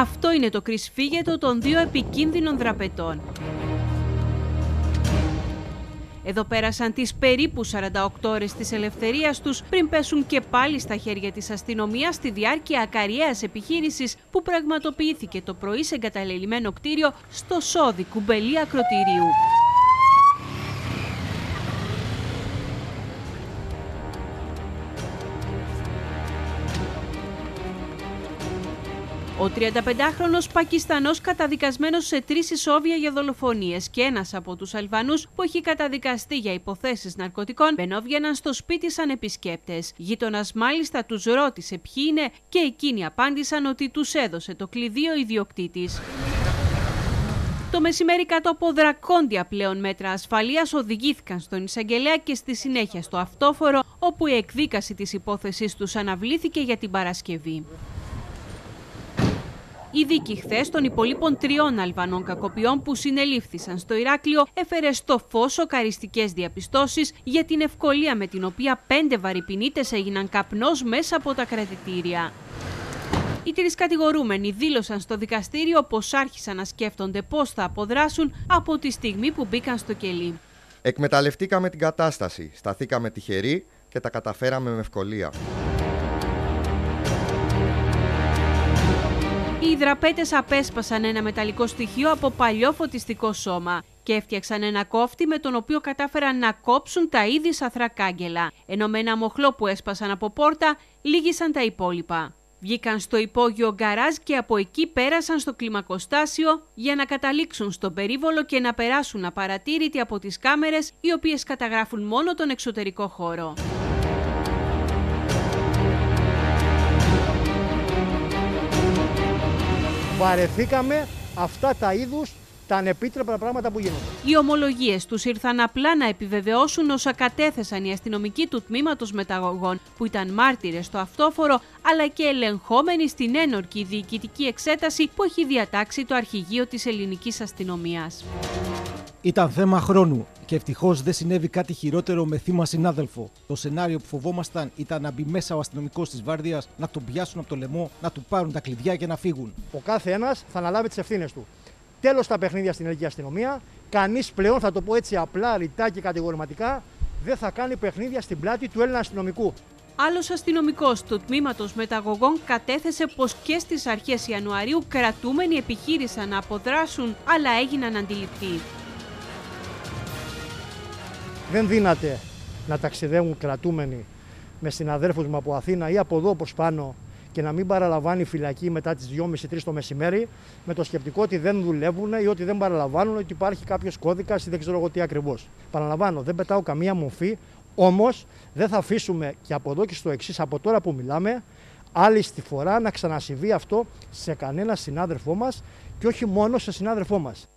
Αυτό είναι το κρυσφύγετο των δύο επικίνδυνων δραπετών. Εδώ πέρασαν τις περίπου 48 ώρες της ελευθερίας τους πριν πέσουν και πάλι στα χέρια της αστυνομίας στη διάρκεια ακαριαίας επιχείρησης που πραγματοποιήθηκε το πρωί σε εγκαταλελειμμένο κτίριο στο Σόδι Κουμπελή Ακροτηρίου. Ο 35χρονο Πακιστανός καταδικασμένος σε τρεις ισόβια για δολοφονίες και ένας από τους Αλβανούς που έχει καταδικαστεί για υποθέσεις ναρκωτικών μπαινόβγαιναν στο σπίτι σαν επισκέπτες. Γείτονας μάλιστα τους ρώτησε ποιοι είναι και εκείνοι απάντησαν ότι τους έδωσε το κλειδί ο ιδιοκτήτης. Το μεσημέρι κάτω από δρακόντια πλέον μέτρα ασφαλείας οδηγήθηκαν στον εισαγγελέα και στη συνέχεια στο αυτόφορο όπου η εκδίκαση της υπόθεσης τους αναβλήθηκε για την Παρασκευή. Η δίκη χθες των υπολείπων τριών Αλβανών κακοποιών που συνελήφθησαν στο Ηράκλειο έφερε στο φως σοκαριστικές διαπιστώσεις για την ευκολία με την οποία πέντε βαρυπινίτε έγιναν καπνός μέσα από τα κρατητήρια. Οι τρεις κατηγορούμενοι δήλωσαν στο δικαστήριο πως άρχισαν να σκέφτονται πώς θα αποδράσουν από τη στιγμή που μπήκαν στο κελί. Εκμεταλλευτήκαμε την κατάσταση, σταθήκαμε τυχεροί και τα καταφέραμε με ευκολία. Οι δραπέτες απέσπασαν ένα μεταλλικό στοιχείο από παλιό φωτιστικό σώμα και έφτιαξαν ένα κόφτη με τον οποίο κατάφεραν να κόψουν τα ήδη σαθρά κάγκελα, ενώ με ένα μοχλό που έσπασαν από πόρτα λύγησαν τα υπόλοιπα. Βγήκαν στο υπόγειο γκαράζ και από εκεί πέρασαν στο κλιμακοστάσιο για να καταλήξουν στον περίβολο και να περάσουν απαρατήρητοι από τις κάμερες οι οποίες καταγράφουν μόνο τον εξωτερικό χώρο. Βαρεθήκαμε αυτά τα είδους τα ανεπίτρεπτα πράγματα που γίνονται. Οι ομολογίες τους ήρθαν απλά να επιβεβαιώσουν όσα κατέθεσαν οι αστυνομικοί του τμήματος μεταγωγών, που ήταν μάρτυρες στο αυτόφορο, αλλά και ελεγχόμενοι στην ένορκη διοικητική εξέταση που έχει διατάξει το αρχηγείο της ελληνικής αστυνομίας. Ήταν θέμα χρόνου και ευτυχώς δεν συνέβη κάτι χειρότερο με θύμα συνάδελφο. Το σενάριο που φοβόμασταν ήταν να μπει μέσα ο αστυνομικός της Βάρδιας, να τον πιάσουν από το λαιμό, να του πάρουν τα κλειδιά και να φύγουν. Ο κάθε ένας θα αναλάβει τις ευθύνες του. Τέλος τα παιχνίδια στην ελληνική αστυνομία. Κανείς πλέον, θα το πω έτσι απλά, ρητά και κατηγορηματικά, δεν θα κάνει παιχνίδια στην πλάτη του Έλληνα αστυνομικού. Άλλος αστυνομικός του τμήματος μεταγωγών κατέθεσε πως και στις αρχές Ιανουαρίου κρατούμενοι επιχείρησαν να αποδράσουν, αλλά έγιναν αντιληπτοί. Δεν δύναται να ταξιδεύουν κρατούμενοι με συναδέρφους μου από Αθήνα ή από εδώ όπως πάνω και να μην παραλαμβάνει φυλακή μετά τις 2.30-3 το μεσημέρι με το σκεπτικό ότι δεν δουλεύουν ή ότι δεν παραλαμβάνουν ότι υπάρχει κάποιος κώδικας ή δεν ξέρω εγώ τι ακριβώς. Παραλαμβάνω, δεν πετάω καμία μορφή, όμως δεν θα αφήσουμε και από εδώ και στο εξής, από τώρα που μιλάμε, άλλη στη φορά να ξανασυμβεί αυτό σε κανένα συνάδελφό μας και όχι μόνο σε συνάδελφό μας.